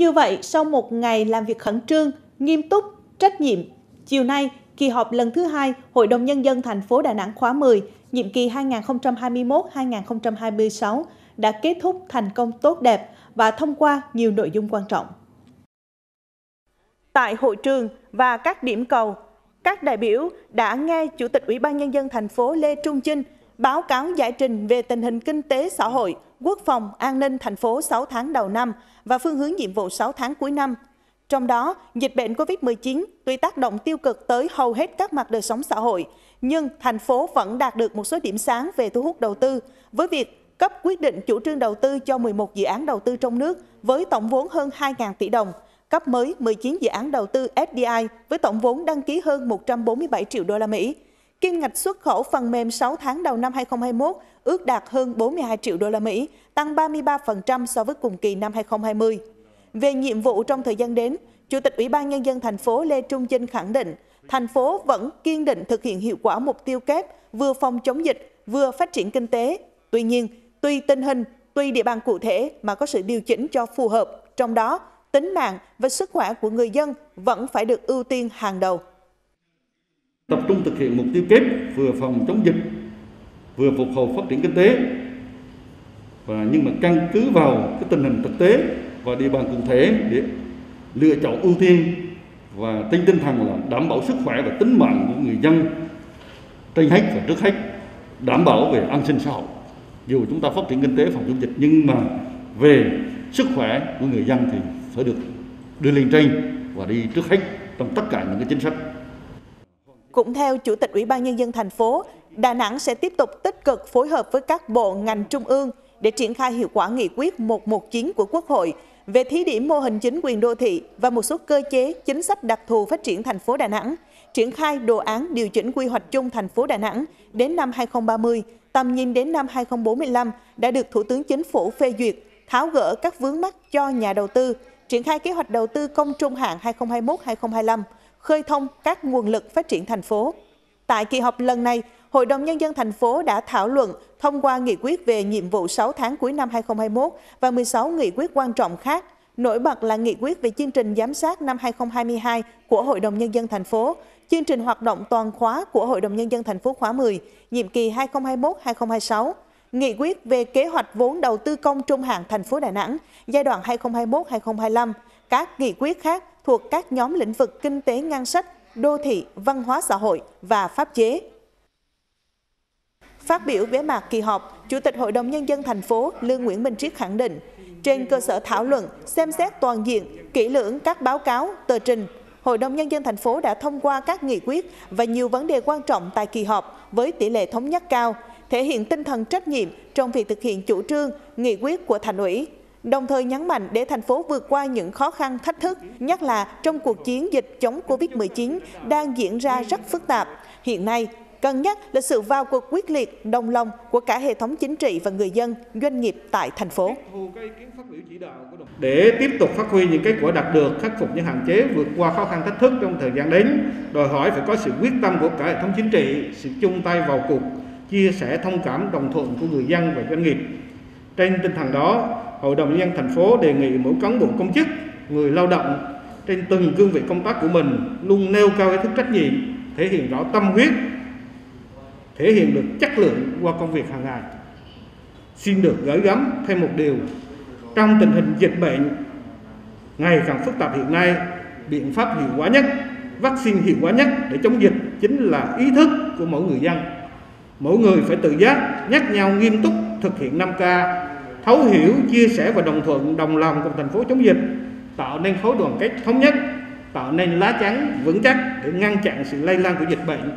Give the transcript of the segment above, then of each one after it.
Như vậy, sau một ngày làm việc khẩn trương, nghiêm túc, trách nhiệm, chiều nay, kỳ họp lần thứ hai Hội đồng Nhân dân thành phố Đà Nẵng khóa 10, nhiệm kỳ 2021-2026 đã kết thúc thành công tốt đẹp và thông qua nhiều nội dung quan trọng. Tại hội trường và các điểm cầu, các đại biểu đã nghe Chủ tịch Ủy ban Nhân dân thành phố Lê Trung Chinh báo cáo giải trình về tình hình kinh tế xã hội, quốc phòng, an ninh thành phố 6 tháng đầu năm và phương hướng nhiệm vụ 6 tháng cuối năm. Trong đó, dịch bệnh COVID-19 tuy tác động tiêu cực tới hầu hết các mặt đời sống xã hội, nhưng thành phố vẫn đạt được một số điểm sáng về thu hút đầu tư với việc cấp quyết định chủ trương đầu tư cho 11 dự án đầu tư trong nước với tổng vốn hơn 2.000 tỷ đồng, cấp mới 19 dự án đầu tư FDI với tổng vốn đăng ký hơn 147 triệu đô la Mỹ. Kim ngạch xuất khẩu phần mềm 6 tháng đầu năm 2021 ước đạt hơn 42 triệu đô la Mỹ, tăng 33% so với cùng kỳ năm 2020. Về nhiệm vụ trong thời gian đến, Chủ tịch Ủy ban Nhân dân thành phố Lê Trung Chinh khẳng định, thành phố vẫn kiên định thực hiện hiệu quả mục tiêu kép vừa phòng chống dịch, vừa phát triển kinh tế. Tuy nhiên, tùy tình hình, tùy địa bàn cụ thể mà có sự điều chỉnh cho phù hợp, trong đó tính mạng và sức khỏe của người dân vẫn phải được ưu tiên hàng đầu. Tập trung thực hiện mục tiêu kép vừa phòng chống dịch, vừa phục hồi phát triển kinh tế, và nhưng mà căn cứ vào cái tình hình thực tế và địa bàn cụ thể để lựa chọn ưu tiên và trên tinh thần là đảm bảo sức khỏe và tính mạng của người dân trên hết và trước hết đảm bảo về an sinh xã hội dù chúng ta phát triển kinh tế phòng chống dịch nhưng mà về sức khỏe của người dân thì phải được đưa lên trên và đi trước hết trong tất cả những cái chính sách. Cũng theo Chủ tịch Ủy ban Nhân dân thành phố, Đà Nẵng sẽ tiếp tục tích cực phối hợp với các bộ ngành trung ương để triển khai hiệu quả nghị quyết 119 của Quốc hội về thí điểm mô hình chính quyền đô thị và một số cơ chế chính sách đặc thù phát triển thành phố Đà Nẵng, triển khai đồ án điều chỉnh quy hoạch chung thành phố Đà Nẵng đến năm 2030, tầm nhìn đến năm 2045 đã được Thủ tướng Chính phủ phê duyệt, tháo gỡ các vướng mắc cho nhà đầu tư, triển khai kế hoạch đầu tư công trung hạn 2021-2025, khơi thông các nguồn lực phát triển thành phố. Tại kỳ họp lần này, Hội đồng Nhân dân thành phố đã thảo luận thông qua nghị quyết về nhiệm vụ 6 tháng cuối năm 2021 và 16 nghị quyết quan trọng khác. Nổi bật là nghị quyết về chương trình giám sát năm 2022 của Hội đồng Nhân dân thành phố, chương trình hoạt động toàn khóa của Hội đồng Nhân dân thành phố khóa 10, nhiệm kỳ 2021-2026, nghị quyết về kế hoạch vốn đầu tư công trung hạn thành phố Đà Nẵng giai đoạn 2021-2025, các nghị quyết khác thuộc các nhóm lĩnh vực kinh tế ngân sách, đô thị, văn hóa xã hội và pháp chế. Phát biểu bế mạc kỳ họp, Chủ tịch Hội đồng Nhân dân thành phố Lương Nguyễn Minh Triết khẳng định, trên cơ sở thảo luận, xem xét toàn diện, kỹ lưỡng các báo cáo, tờ trình, Hội đồng Nhân dân thành phố đã thông qua các nghị quyết và nhiều vấn đề quan trọng tại kỳ họp với tỷ lệ thống nhất cao, thể hiện tinh thần trách nhiệm trong việc thực hiện chủ trương, nghị quyết của thành ủy. Đồng thời nhấn mạnh để thành phố vượt qua những khó khăn thách thức, nhất là trong cuộc chiến dịch chống Covid-19 đang diễn ra rất phức tạp. Hiện nay, Cần nhất là sự vào cuộc quyết liệt, đồng lòng của cả hệ thống chính trị và người dân, doanh nghiệp tại thành phố. Để tiếp tục phát huy những kết quả đạt được, khắc phục những hạn chế, vượt qua khó khăn thách thức trong thời gian đến, đòi hỏi phải có sự quyết tâm của cả hệ thống chính trị, sự chung tay vào cuộc, chia sẻ thông cảm đồng thuận của người dân và doanh nghiệp. Trên tinh thần đó, Hội đồng nhân dân thành phố đề nghị mỗi cán bộ công chức, người lao động trên từng cương vị công tác của mình luôn nêu cao ý thức trách nhiệm, thể hiện rõ tâm huyết, thể hiện được chất lượng qua công việc hàng ngày. Xin được gửi gắm thêm một điều, trong tình hình dịch bệnh ngày càng phức tạp hiện nay, biện pháp hiệu quả nhất, vaccine hiệu quả nhất để chống dịch chính là ý thức của mỗi người dân. Mỗi người phải tự giác, nhắc nhau nghiêm túc thực hiện 5K, thấu hiểu, chia sẻ và đồng thuận, đồng lòng cùng thành phố chống dịch, tạo nên khối đoàn kết thống nhất, tạo nên lá chắn vững chắc để ngăn chặn sự lây lan của dịch bệnh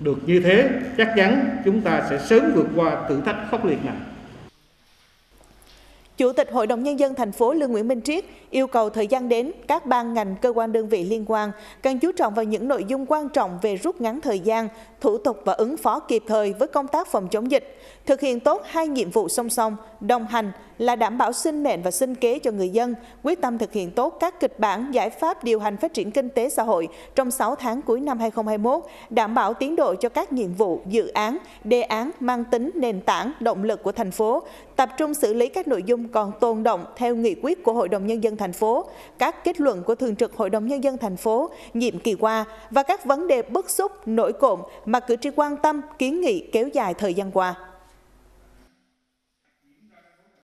được như thế chắc chắn chúng ta sẽ sớm vượt qua thử thách khốc liệt này. Chủ tịch Hội đồng Nhân dân thành phố Lương Nguyễn Minh Triết yêu cầu thời gian đến, các ban ngành, cơ quan đơn vị liên quan cần chú trọng vào những nội dung quan trọng về rút ngắn thời gian, thủ tục và ứng phó kịp thời với công tác phòng chống dịch, thực hiện tốt hai nhiệm vụ song song, đồng hành là đảm bảo sinh mệnh và sinh kế cho người dân, quyết tâm thực hiện tốt các kịch bản, giải pháp điều hành phát triển kinh tế xã hội trong 6 tháng cuối năm 2021, đảm bảo tiến độ cho các nhiệm vụ, dự án, đề án mang tính nền tảng, động lực của thành phố, tập trung xử lý các nội dung còn tồn động theo nghị quyết của Hội đồng Nhân dân thành phố, các kết luận của Thường trực Hội đồng Nhân dân thành phố nhiệm kỳ qua và các vấn đề bức xúc, nổi cộm mà cử tri quan tâm kiến nghị kéo dài thời gian qua.